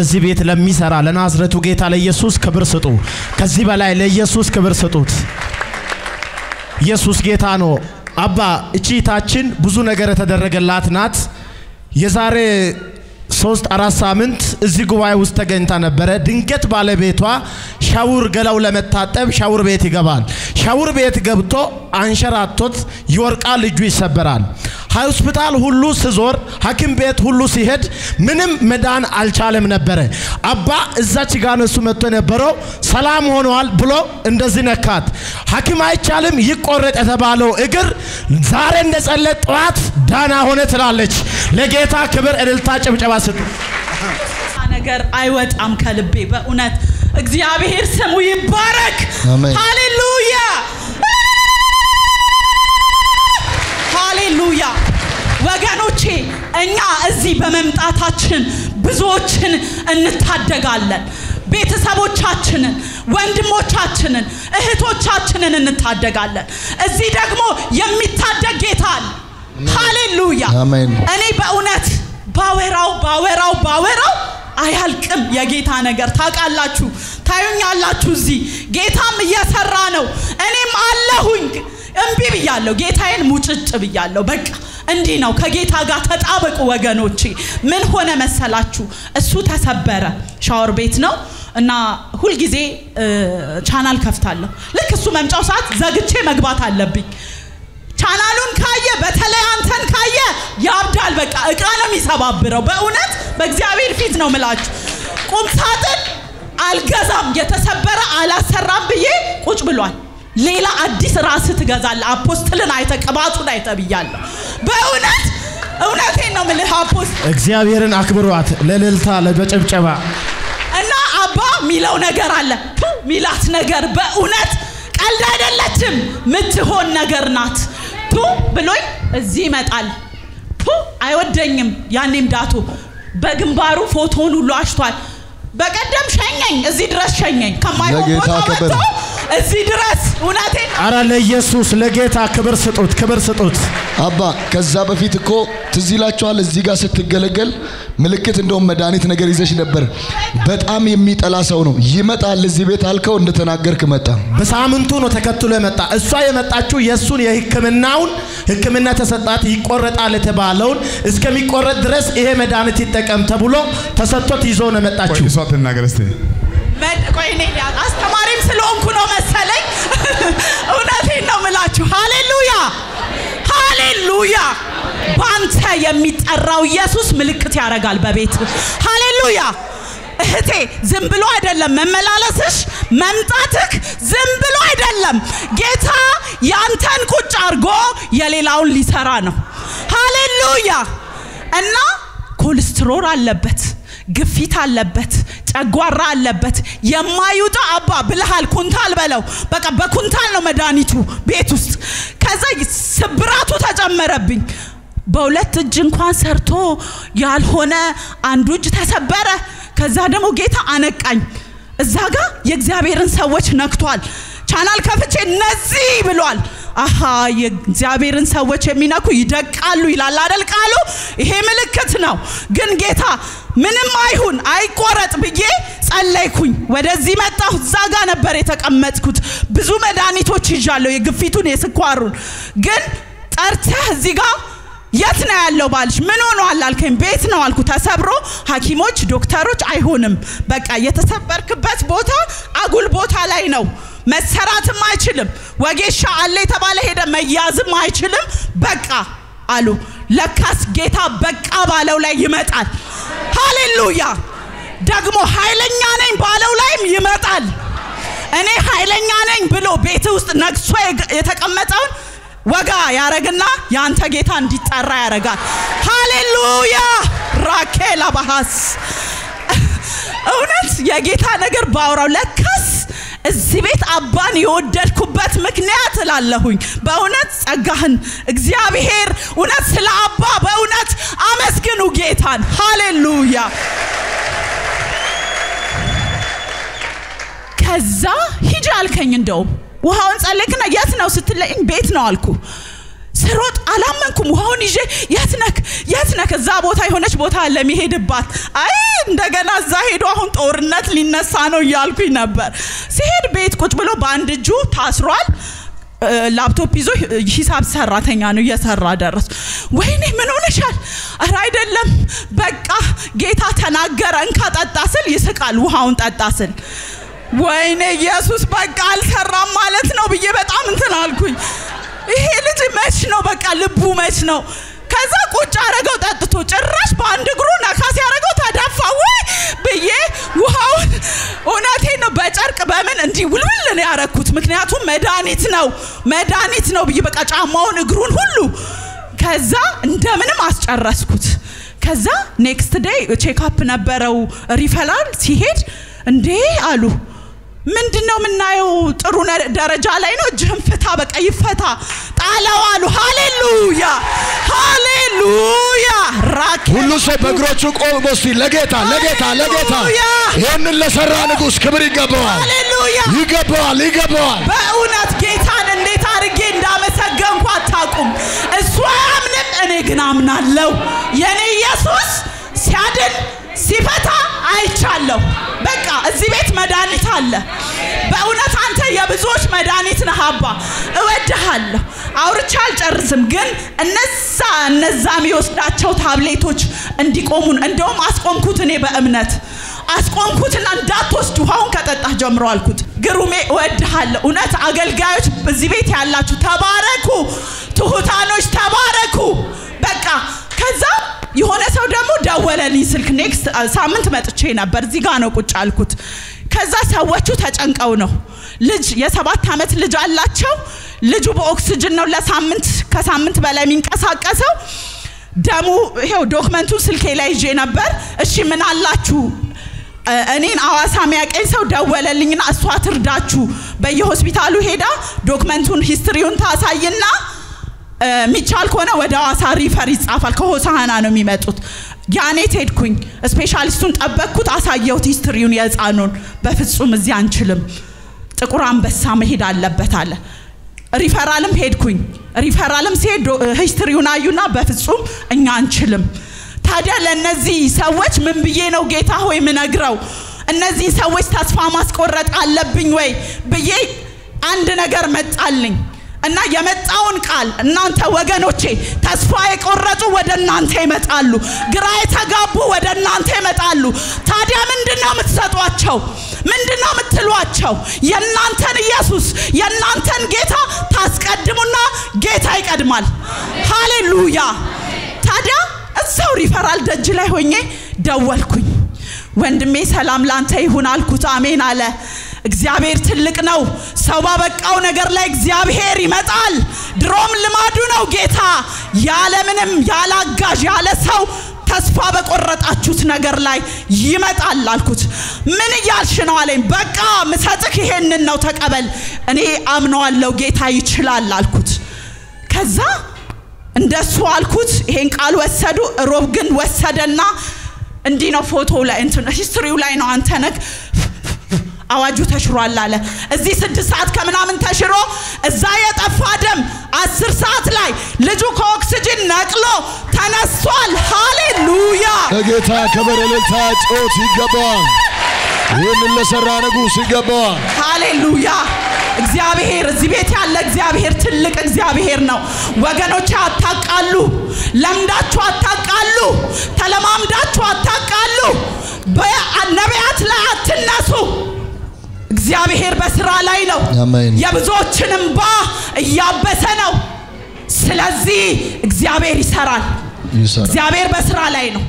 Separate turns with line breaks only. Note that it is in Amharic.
እዚህ ቤት ለሚሰራ ለናዝረቱ ጌታ ለኢየሱስ ክብር ስጡ። ከዚህ በላይ ለኢየሱስ ክብር ስጡት። ኢየሱስ ጌታ ነው። አባ እቺታችን ብዙ ነገር የተደረገላት ናት። የዛሬ ሶስት አራት ሳምንት እዚህ ጉባኤ ውስጥ ተገኝታ ነበረ። ድንገት ባለቤቷ ሻውር ገላው ለመታጠብ ሻውር ቤት ይገባል። ሻውር ቤት ገብቶ አንሸራቶት ይወርቃል፣ እጁ ይሰበራል። ሆስፒታል ሁሉ ስዞር ሐኪም ቤት ሁሉ ሲሄድ ምንም መዳን አልቻለም ነበረ። አባ እዛች ጋ ነው መጥቶ የነበረው ሰላም ሆኗል ብሎ እንደዚህ ነካት። ሐኪም አይቻልም ይቆረጥ የተባለው እግር ዛሬ እንደ ጸለ ጠዋት ዳና ሆነ ትላለች። ለጌታ ክብር እልልታ ጭብጨባ ስጡ።
ነገር አይወጣም ከልቤ በእውነት እግዚአብሔር ስሙ ይባረክ። ሃሌሉያ ሃሌሉያ። ወገኖቼ እኛ እዚህ በመምጣታችን ብዙዎችን እንታደጋለን። ቤተሰቦቻችንን፣ ወንድሞቻችንን፣ እህቶቻችንን እንታደጋለን። እዚህ ደግሞ የሚታደግ ጌታ አለ። ሃሌሉያ
አሜን።
እኔ በእውነት ባወራው ባወራው ባወራው አያልቅም የጌታ ነገር ታውቃላችሁ፣ ታዩኛላችሁ። እዚህ ጌታም እየሰራ ነው፣ እኔም አለሁኝ። እምቢ ብያለሁ፣ ጌታዬን ሙጭጭ ብያለሁ። በቃ እንዲህ ነው። ከጌታ ጋር ተጣበቁ ወገኖቼ። ምን ሆነ መሰላችሁ? እሱ ተሰበረ። ሻወር ቤት ነው እና ሁልጊዜ ቻናል ከፍታለሁ። ልክ እሱ መምጫው ሰዓት ዘግቼ መግባት አለብኝ። channelኡን ካየ በተለይ አንተን ካየ ያብዳል። በቃ እቃ ነው የሚሰባብረው። በእውነት በእግዚአብሔር ፊት ነው ምላችሁ። ቁም ሳጥን አልገዛም የተሰበረ አላሰራም ብዬ ቁጭ ብሏል። ሌላ አዲስ ራስ ትገዛለህ። አፖስትልን አይተ ቅባቱን አይተ ብያለሁ። በእውነት እውነቴን ነው ምልህ አፖስት
እግዚአብሔርን አክብሯት ለእልልታ ለበጭብጨባ
እና አባ ሚለው ነገር አለ ሚላት ነገር በእውነት ቀልድ አይደለችም፣ ምትሆን ነገር ናት። ቱ ብሎኝ እዚህ ይመጣል። ቱ አይወደኝም። ያኔም ዳቱ በግንባሩ ፎቶውን ሁሉ አሽቷል። በቀደም ሸኘኝ፣ እዚህ ድረስ ሸኘኝ። ከማይሆን ቦታ መጥቶ እዚህ ድረስ እውነቴን ነው።
አረ ለኢየሱስ ለጌታ ክብር ስጡት፣ ክብር ስጡት።
አባ ከዛ በፊት እኮ ትዝ ይላችኋል፣ እዚህ ጋር ስትገለገል ምልክት እንደውም መድኃኒት ነገር ይዘሽ ነበር። በጣም የሚጠላ ሰው ነው። ይመጣል እዚህ ቤት አልከው እንደተናገርክ መጣ።
በሳምንቱ ነው ተከትሎ የመጣ። እሷ የመጣችው የእሱን የሕክምናውን ሕክምና ተሰጣት ይቆረጣል የተባለውን እስከሚቆረጥ ድረስ ይሄ መድኃኒት ይጠቀም ተብሎ ተሰጥቶት ይዞ ነው የመጣችው።
እሷ ትናገር እስቲ።
መድ- ቆይ እኔ ያ- አስተማሪም ስለሆንኩ ነው መሰለኝ። እውነቴን ነው ምላችሁ። ሃሌሉያ ሃሌሉያ። በአንተ የሚጠራው ኢየሱስ ምልክት ያደርጋል በቤት ሃሌሉያ። እህቴ ዝም ብሎ አይደለም መመላለስሽ፣ መምጣትህ ዝም ብሎ አይደለም። ጌታ ያንተን ቁጭ አድርጎ የሌላውን ሊሰራ ነው። ሃሌሉያ እና ኮሌስትሮል አለበት፣ ግፊት አለበት፣ ጨጓራ አለበት። የማይውጣ አባ ብልሃል ኩንታል በለው። በቃ በኩንታል ነው መድኃኒቱ ቤት ውስጥ። ከዛ ስብራቱ ተጨመረብኝ። በሁለት እጅ እንኳን ሰርቶ ያልሆነ አንዱ እጅ ተሰበረ። ከዛ ደግሞ ጌታ አነቃኝ። እዛ ጋር የእግዚአብሔርን ሰዎች ነክቷል። ቻናል ከፍቼ እነዚህ ብሏል። አሃ የእግዚአብሔርን ሰዎች የሚነኩ ይደቃሉ ይላል አደል ቃሉ። ይሄ ምልክት ነው። ግን ጌታ ምንም አይሁን አይቆረጥ ብዬ ጸለይኩኝ። ወደዚህ መጣሁ። እዛ ጋር ነበር የተቀመጥኩት። ብዙ መድኃኒቶች ይዣለሁ፣ የግፊቱን የስኳሩን። ግን ጠርተህ እዚህ ጋር የት ነው ያለው ባልሽ? ምን ሆኗል አልከኝ። ቤት ነው አልኩ። ተሰብሮ ሐኪሞች ዶክተሮች አይሆንም፣ በቃ የተሰበርክበት ቦታ አጉል ቦታ ላይ ነው፣ መሰራትም አይችልም። ወጌሻ አለ የተባለ ሄደ መያዝም አይችልም፣ በቃ አሉ። ለካስ ጌታ በቃ ባለው ላይ ይመጣል። ሃሌሉያ! ደግሞ ኃይለኛ ነኝ ባለው ላይም ይመጣል። እኔ ኃይለኛ ነኝ ብሎ ቤት ውስጥ ነግሶ የተቀመጠውን ወጋ ያረግና የአንተ ጌታ እንዲጠራ ያረጋል። ሃሌሉያ ራኬላ ባሃስ እውነት የጌታ ነገር ባውራው ለካስ እዚህ ቤት አባን የወደድኩበት ምክንያት እላለሁኝ። በእውነት ጸጋህን እግዚአብሔር እውነት ስለ አባ በእውነት አመስግኑ ጌታን። ሃሌሉያ ከዛ ሂጂ አልከኝ። እንደውም ውሃውን ጸለይክና የት ነው ስትለኝ ቤት ነው አልኩ። ስሮጥ አላመንኩም። ውሃውን ይዤ የት ነክ የት ነክ እዛ ቦታ የሆነች ቦታ ለሚሄድባት አይ እንደገና እዛ ሄዶ አሁን ጦርነት ሊነሳ ነው እያልኩኝ ነበር። ሲሄድ ቤት ቁጭ ብሎ በአንድ እጁ ታስሯል። ላፕቶፕ ይዞ ሂሳብ ሰራተኛ ነው እየሰራ ደረስ። ወይኔ ምን ሆነሻል? ኧረ አይደለም በቃ ጌታ ተናገረ እንካ ጠጣ ስል ይስቃል። ውሃውን ጠጣ ስል ወይኔ ኢየሱስ በቃ አልሰራም ማለት ነው ብዬ በጣም እንትን አልኩኝ። ይሄ ልጅ መች ነው በቃ ልቡ መች ነው? ከዛ ቁጭ አረገው ጠጥቶ ጭራሽ በአንድ እግሩ ነካ ሲያረገው ተደፋ። ወይ ብዬ ውሃውን እውነቴን ነው በጨርቅ በምን እንዲህ ውልውል ነው ያረኩት። ምክንያቱም መድኃኒት ነው መድኃኒት ነው ብዬ በቃ ጫማውን እግሩን ሁሉ ከዛ እንደምንም አስጨረስኩት። ከዛ next day checkup ነበረው ሪፈራል ሲሄድ እንዴ አሉ ምንድን ነው የምናየው? ጥሩ ደረጃ ላይ ነው። እጅህን ፍታ፣ በቃ ይፈታ። ጣለው አሉ። ሃሌሉያ ሃሌሉያ። ራኬ
ሁሉ ሰው በእግሮቹ ቆሞ እስቲ ለጌታ ለጌታ ለጌታ! ይህንን ለሰራ ንጉሥ ክብር ይገባዋል፣
ሃሌሉያ።
ይገባዋል፣ ይገባዋል።
በእውነት ጌታን እንዴት አድርጌ እንዳመሰገንኩ አታውቁም። እሱ አያምንም፣ እኔ ግን አምናለሁ። የኔ ኢየሱስ ሲያድን ሲፈታ አይቻለሁ። አለ። በእውነት አንተ የብዙዎች መድኃኒት ነህ አባ፣ እወድሃለሁ። አውርቻ አልጨርስም፣ ግን እነዛ እነዛ የሚወስዳቸው ታብሌቶች እንዲቆሙን እንደውም አስቆምኩት እኔ በእምነት አስቆምኩትና እንዳትወስድ ውሃውን ከጠጣህ ጀምሮ አልኩት። ግሩሜ እወድሃለሁ። እውነት አገልጋዮች እዚህ ቤት ያላችሁ ተባረኩ፣ ትሁታኖች ተባረኩ። በቃ ከዛ የሆነ ሰው ደግሞ ደወለልኝ ስልክ። next ሳምንት መጥቼ ነበር። እዚህ ጋ ነው ቁጭ አልኩት። ከዛ ሰዎቹ ተጨንቀው ነው ልጅ የሰባት ዓመት ልጅ አላቸው። ልጁ በኦክስጅን ነው ለሳምንት ከሳምንት በላይ የሚንቀሳቀሰው። ደሙ ይሄው document ኡን ስልኬ ላይ ይዤ ነበር። እሺ ምን አላችሁ? እኔን አዋሳ የሚያቀኝ ሰው ደወለልኝና እሷ ትርዳችሁ። በየሆስፒታሉ ሄዳ document ኡን history ውን ታሳይና የሚቻል ከሆነ ወደ አዋሳ refer ይጻፋል። ከሆሳህና ነው የሚመጡት። ያኔ ሄድኩኝ። specialist ኡን ጠበቅኩት፣ አሳየሁት history ውን የህፃኑን። በፍጹም እዚህ አንችልም፣ ጥቁር አንበሳ መሄድ አለበት አለ። ሪፈራልም ሄድኩኝ። ሪፈራልም ሲሄድ history ውን አዩና በፍጹም እኛ አንችልም። ታዲያ ለእነዚህ ሰዎች ምን ብዬ ነው ጌታ ሆይ ምነግረው? እነዚህ ሰዎች ተስፋ ማስቆረጥ አለብኝ ወይ ብዬ አንድ ነገር መጣልኝ እና የመጣውን ቃል እናንተ ወገኖቼ ተስፋ የቆረጡ ወደ እናንተ ይመጣሉ፣ ግራ የተጋቡ ወደ እናንተ ይመጣሉ። ታዲያ ምንድን ነው የምትሰጧቸው? ምንድን ነው የምትሏቸው? የእናንተን ኢየሱስ የእናንተን ጌታ ታስቀድሙና ጌታ ይቀድማል። ሃሌሉያ። ታዲያ እዛው ሪፈራል ደጅ ላይ ሆኜ ደወልኩኝ። ወንድሜ ሰላም ላንተ ይሁን አልኩት። አሜን አለ። እግዚአብሔር ትልቅ ነው። ሰው ባበቃው ነገር ላይ እግዚአብሔር ይመጣል። ድሮም ልማዱ ነው ጌታ ያለምንም ያለ አጋዥ ያለ ሰው ተስፋ በቆረጣችሁት ነገር ላይ ይመጣል አልኩት። ምን እያልሽ ነው አለኝ። በቃ ምሰጥህ ይሄንን ነው ተቀበል፣ እኔ አምነዋለሁ ጌታ ይችላል አልኩት። ከዛ እንደሱ አልኩት። ይሄን ቃል ወሰዱ። ሮብ ግን ወሰደና እንዲህ ነው ፎቶ ላይ እንትን ሂስትሪው ላይ ነው አንተ ነህ አዋጁ ተሽሯል አለ። እዚህ ስድስት ሰዓት ከምናምን ተሽሮ እዛ የጠፋ ደም አስር ሰዓት ላይ ልጁ ከኦክስጅን ነቅሎ ተነሷል። ሃሌሉያ!
ለጌታ ክብር፣ እልልታ፣ ጮት ይገባዋል። ይህንን ለሰራ ንጉሥ ይገባዋል።
ሃሌሉያ! እግዚአብሔር እዚህ ቤት ያለ እግዚአብሔር ትልቅ እግዚአብሔር ነው። ወገኖች አታቃሉ፣ ለምዳችሁ አታቃሉ፣ ተለማምዳችሁ አታቃሉ። በነቢያት ላይ አትነሱ። እግዚአብሔር በስራ ላይ ነው። የብዙዎችን እንባ እያበሰ ነው። ስለዚህ እግዚአብሔር ይሰራል።
ይሰራል።
እግዚአብሔር በስራ ላይ ነው።